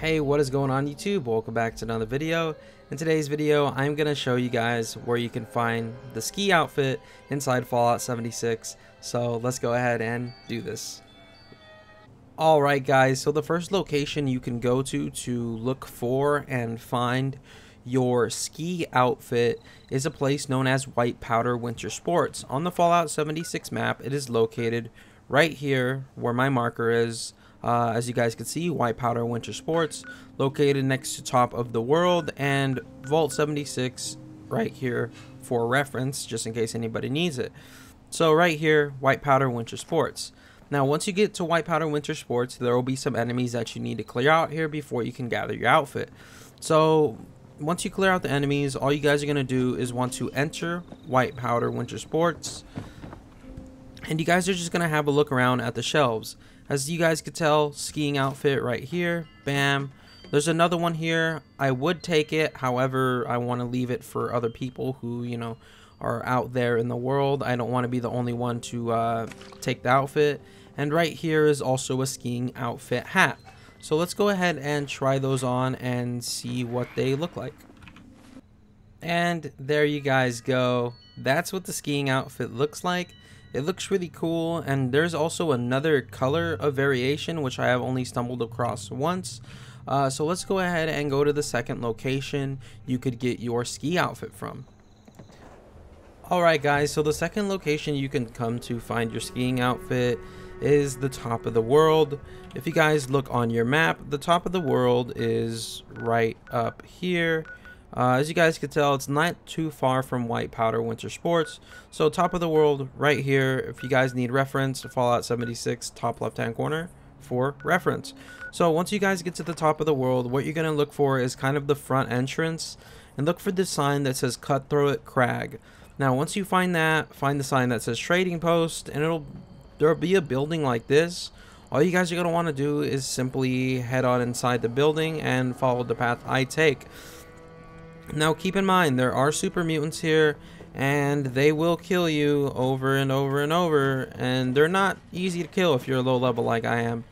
Hey, what is going on YouTube? Welcome back to another video. In today's video, I'm going to show you guys where you can find the ski outfit inside Fallout 76. So let's go ahead and do this. Alright guys, so the first location you can go to to look for and find your ski outfit is a place known as White Powder Winter Sports. On the Fallout 76 map, it is located right here where my marker is uh, as you guys can see, White Powder Winter Sports, located next to Top of the World, and Vault 76 right here for reference, just in case anybody needs it. So right here, White Powder Winter Sports. Now, once you get to White Powder Winter Sports, there will be some enemies that you need to clear out here before you can gather your outfit. So, once you clear out the enemies, all you guys are going to do is want to enter White Powder Winter Sports. And you guys are just going to have a look around at the shelves. As you guys could tell, skiing outfit right here. Bam. There's another one here. I would take it. However, I want to leave it for other people who, you know, are out there in the world. I don't want to be the only one to uh, take the outfit. And right here is also a skiing outfit hat. So let's go ahead and try those on and see what they look like. And there you guys go. That's what the skiing outfit looks like. It looks really cool and there's also another color of variation which I have only stumbled across once. Uh, so let's go ahead and go to the second location you could get your ski outfit from. Alright guys, so the second location you can come to find your skiing outfit is the top of the world. If you guys look on your map, the top of the world is right up here. Uh, as you guys can tell, it's not too far from White Powder Winter Sports. So top of the world right here. If you guys need reference, Fallout 76 top left hand corner for reference. So once you guys get to the top of the world, what you're going to look for is kind of the front entrance. And look for the sign that says Cutthroat Crag. Now once you find that, find the sign that says Trading Post. And it'll there'll be a building like this. All you guys are going to want to do is simply head on inside the building and follow the path I take. Now keep in mind, there are super mutants here, and they will kill you over and over and over, and they're not easy to kill if you're a low level like I am.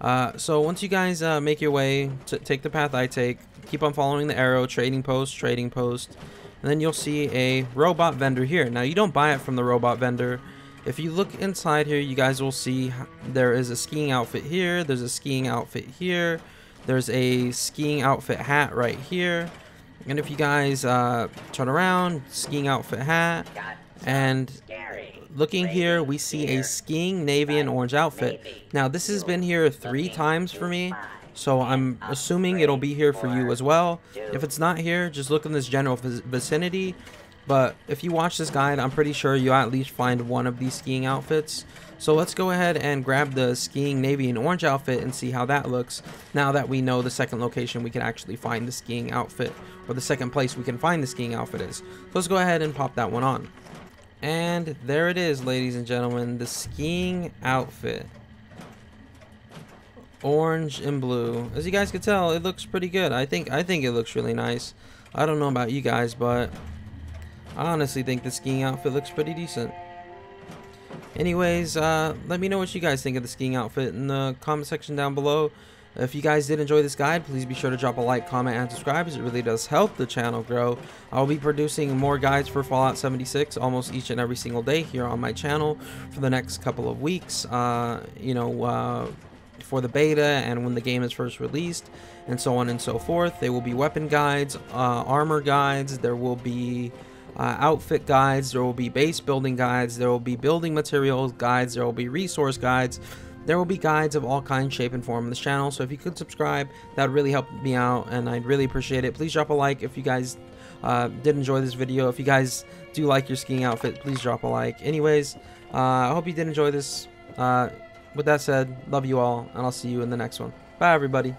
Uh, so once you guys uh, make your way, to take the path I take, keep on following the arrow, trading post, trading post, and then you'll see a robot vendor here. Now you don't buy it from the robot vendor. If you look inside here, you guys will see there is a skiing outfit here, there's a skiing outfit here, there's a skiing outfit hat right here, and if you guys uh, turn around, skiing outfit hat, and looking here, we see a skiing navy and orange outfit. Now, this has been here three times for me, so I'm assuming it'll be here for you as well. If it's not here, just look in this general vicinity. But if you watch this guide, I'm pretty sure you'll at least find one of these skiing outfits. So let's go ahead and grab the skiing navy and orange outfit and see how that looks. Now that we know the second location we can actually find the skiing outfit, or the second place we can find the skiing outfit is. So let's go ahead and pop that one on. And there it is, ladies and gentlemen, the skiing outfit. Orange and blue. As you guys can tell, it looks pretty good. I think I think it looks really nice. I don't know about you guys, but I honestly think the skiing outfit looks pretty decent. Anyways, uh, let me know what you guys think of the skiing outfit in the comment section down below. If you guys did enjoy this guide, please be sure to drop a like, comment, and subscribe as it really does help the channel grow. I'll be producing more guides for Fallout 76 almost each and every single day here on my channel for the next couple of weeks. Uh, you know, uh, for the beta and when the game is first released and so on and so forth. There will be weapon guides, uh, armor guides, there will be uh, outfit guides, there will be base building guides, there will be building materials guides, there will be resource guides. There will be guides of all kinds, shape, and form on this channel, so if you could subscribe, that would really help me out, and I'd really appreciate it. Please drop a like if you guys uh, did enjoy this video. If you guys do like your skiing outfit, please drop a like. Anyways, uh, I hope you did enjoy this. Uh, with that said, love you all, and I'll see you in the next one. Bye, everybody.